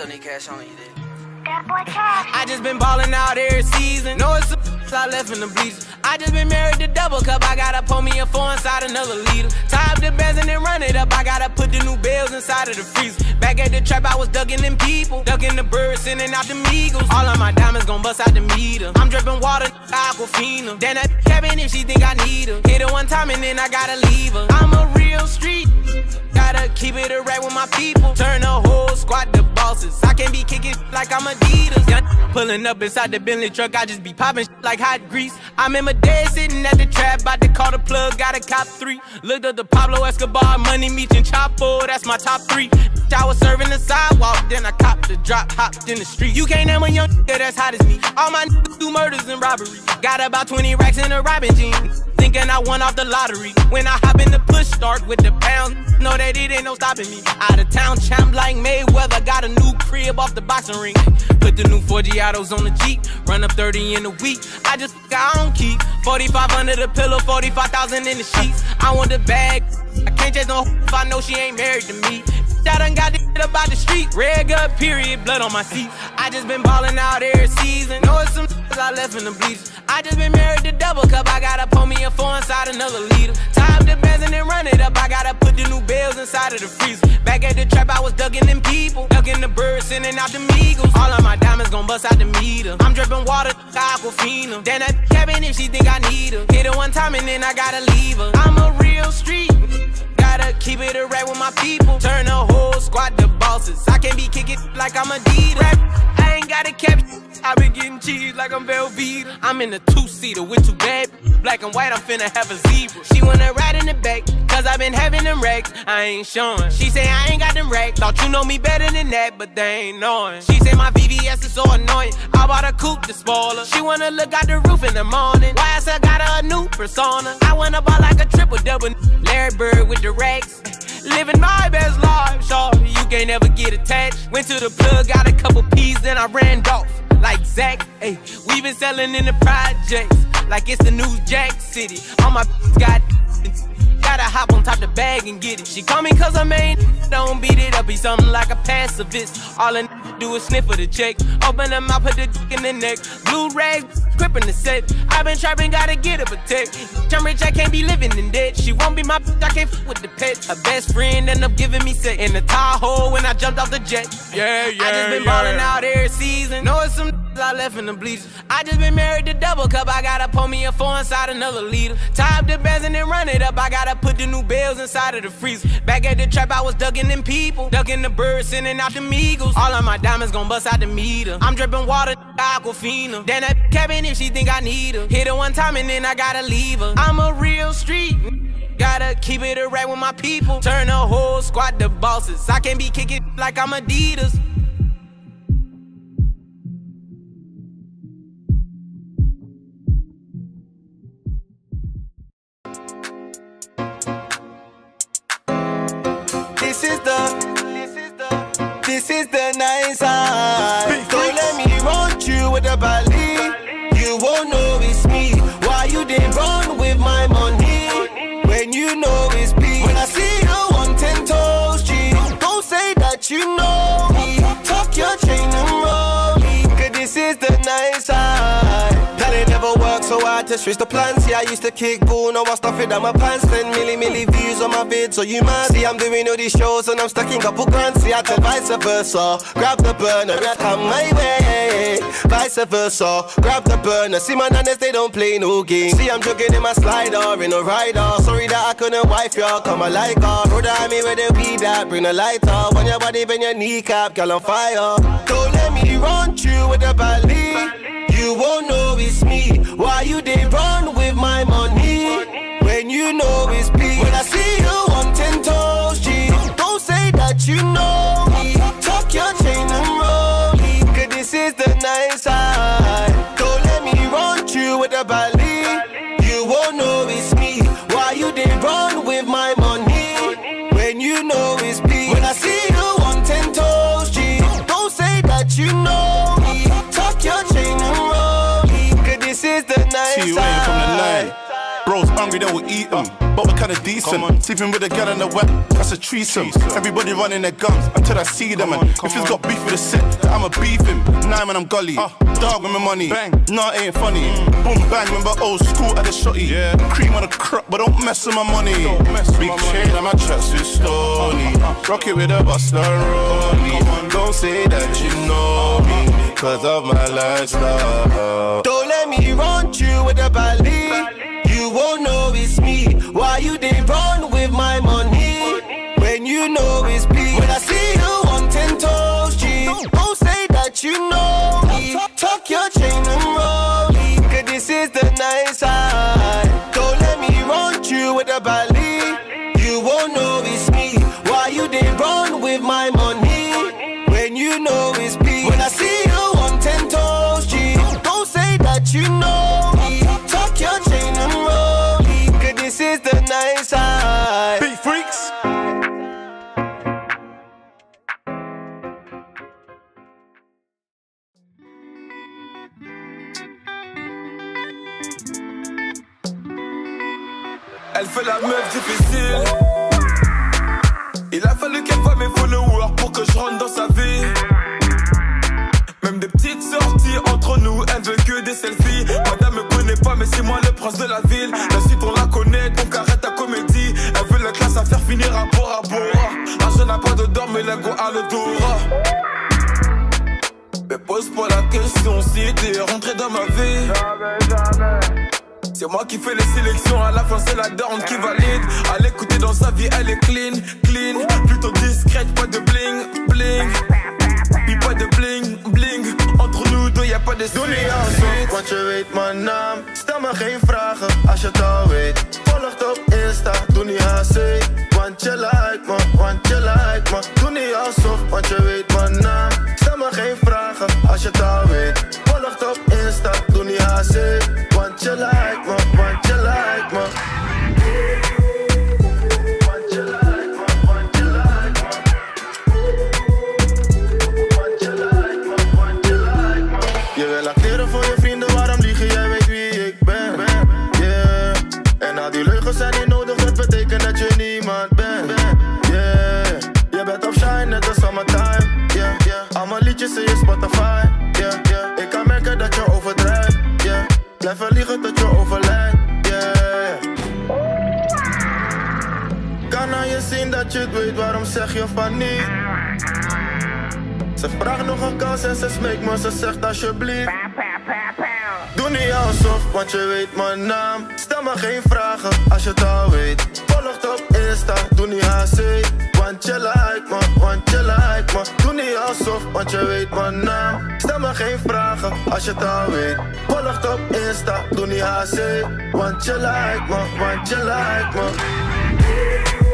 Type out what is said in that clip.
still need cash on you, then. I just been ballin' out every season. No, it's some I left in the bleachers. I just been married to double cup. I gotta pull me a four inside another liter. Tie up the bands and then run it up. I gotta put the new bells inside of the freezer. Back at the trap, I was ducking them people. Ducking the birds, sending out the eagles. All of my diamonds gon' bust out the meter. I'm dripping water, aquafina. Then that cabin if she think I need her. Hit her one time and then I gotta leave her. I'm a real street. Gotta keep it a right with my people. Turn the whole squad to bosses. I can't be kicking like I'm Adidas. Young pulling up inside the Bentley truck, I just be popping like hot grease. I remember dead sitting at the trap, about to call the plug, got a cop three. Looked up the Pablo Escobar, money meeting Chapo, that's my top three. I was serving the sidewalk, then I copped the drop, hopped in the street. You can't name a young nigga that's hot as me. All my niggas do murders and robbery. Got about 20 racks in a robbing jeans. Thinking I won off the lottery. When I hop in the push start with the pounds, know that it ain't no stopping me. Out of town champ like Mayweather, got a new crib off the boxing ring. Put the new 40 autos on the Jeep, run up 30 in a week. I just I don't keep 45 under the pillow, 45,000 in the sheets. I want the bag. I can't chase no if I know she ain't married to me. I done got the about the street. Red gut, period, blood on my seat. I just been ballin' out every season. Know it's some I left in the bleachers. I just been married to double cup. I gotta pull me a four inside another liter. Tie up the bands and then run it up. I gotta put the new bells inside of the freezer. Back at the trap, I was ducking them people. Ducking the birds, sending out the eagles. All of my diamonds gon' bust out the meter. I'm dripping water, aquafina. Then that cabin if she think I need her. Hit her one time and then I gotta leave her. I'm a real street. Keep it a right with my people. Turn the whole squad to bosses. I can't be kicking like I'm Adidas. I ain't got a cap. I been getting cheese like I'm Velveeta. I'm in a two-seater with two bad black and white. I'm finna have a zebra. She wanna ride in the back, cause I been having them racks. I ain't showing. She say I ain't got them racks. Thought you know me better than that, but they ain't knowing. She say my VVS is so annoying. I bought a coupe to spoil her. She wanna look out the roof in the morning. Why I got her a new persona. I wanna ball like a triple double. Larry Bird with the racks. Living my best life, shorty. You can't ever get attached. Went to the plug, got a couple P's, then I ran off like Zach. Hey, we been selling in the projects like it's the new Jack City. All my got gotta hop on top the bag and get it. She call me cause I'm main don't beat it up, be something like a pacifist. All I do is sniff for the check. Open them mouth, put the dick in the neck. Blue rag, gripping the set. i been trapping, gotta get a protect. I'm rich, I can't be living in debt. She won't be my bitch, I can't f with the pet. Her best friend end up giving me set in the Tahoe when I jumped off the jet. Yeah, yeah. I just been yeah. balling out every season. Know it's some I left in the bleachers. I just been married to double cup. I gotta pull me a four inside another liter. Tie up the bands and then run it up. I gotta put the new bells inside of the freezer. Back at the trap, I was ducking them people. Ducking the birds, sending out the eagles. All of my diamonds gon' bust out the meter. I'm dripping water, aquafina. Then that cabin if she think I need her. Hit her one time and then I gotta leave her. I'm a real street. Gotta keep it a right with my people. Turn the whole squad to bosses. I can't be kicking like I'm Adidas. This is the this is the nice side. To switch the plans. See, I used to kick ball, now I stuff it down my pants. 10 milli, milli views on my vid, so you mad. See, I'm doing all these shows and I'm stuck in couple grand. See, I tell vice versa. Grab the burner and come my way. Vice versa. Grab the burner. See, my nanas, they don't play no game. See, I'm jogging in my slider, in a rider. Sorry that I couldn't wife ya, come I like her. Brother, I me where the weed that bring the light up. On your body, bend your kneecap, girl on fire. Don't let me run you with the belly you won't know it's me. Why you they run with my money? When you know it's me. When I see you on ten toes, G, don't say that you know me. Tuck your chain and roll me. Cause this is the nice side. Don't let me run you with the belly. You won't know it's me. Why you they run with my money? When you know it's me. When I see you on ten toes, G, don't say that you know this is the night T-Wayne from the night. Bros hungry, they will eat them. But we're kinda decent. Sleeping with a girl in the wet, that's a threesome. Everybody running their guns until I see them. And if he's got beef with a set, I'ma beef him. Nine when I'm gully. Dog with my money. Bang. Nah, it ain't funny. Boom, bang, remember old school at the shotty. Yeah. Cream on the crop, but don't mess with my money. Big chain on my chest is stony. Rock it with a buster rollie. Don't say that you know me, cause of my lifestyle. Nice side. Don't let me run you with a belly. La meuf difficile. Il a fallu qu'elle voie mes followers pour que je rentre dans sa vie. Même des petites sorties entre nous, elle veut que des selfies. Madame me connaît pas, mais c'est moi le prince de la ville. La suite on la connaît, donc arrête ta comédie. Elle veut la classe à faire finir à Bora Bora. L'argent n'a pas d'odeur, mais l'ego a l'odorat. Mais pose pas la question si t'es rentré dans ma vie. C'est moi qui fais les sélections, à la fin c'est la dorme qui valide. À l'écouter dans sa vie, elle est clean, clean. Plutôt discrète, pas de bling, bling. Puis pas de bling, bling. Entre nous deux, y a pas de Doe niet alsof, want je weet mijn naam. Stel me geen vragen als je het al weet. Volg op Insta, doe niet. Want je like me, want je like me. Doe niet alsof, want je weet Er liegen tot je overlijdt. Yeah. Kan aan je zien dat je het weet, waarom zeg je van niet? Ze vraagt nog een kans en ze smeekt me, ze zegt alsjeblieft. Doe niet alsof, want je weet mijn naam. Stel me geen vragen als je het al weet. Volg op Insta, doe niet HC. Want je like me, want je like me. Doe niet alsof, want je weet mijn naam. Stel me geen vragen als je het al weet. Volg op doe niet HC. Want you like me, want you like me.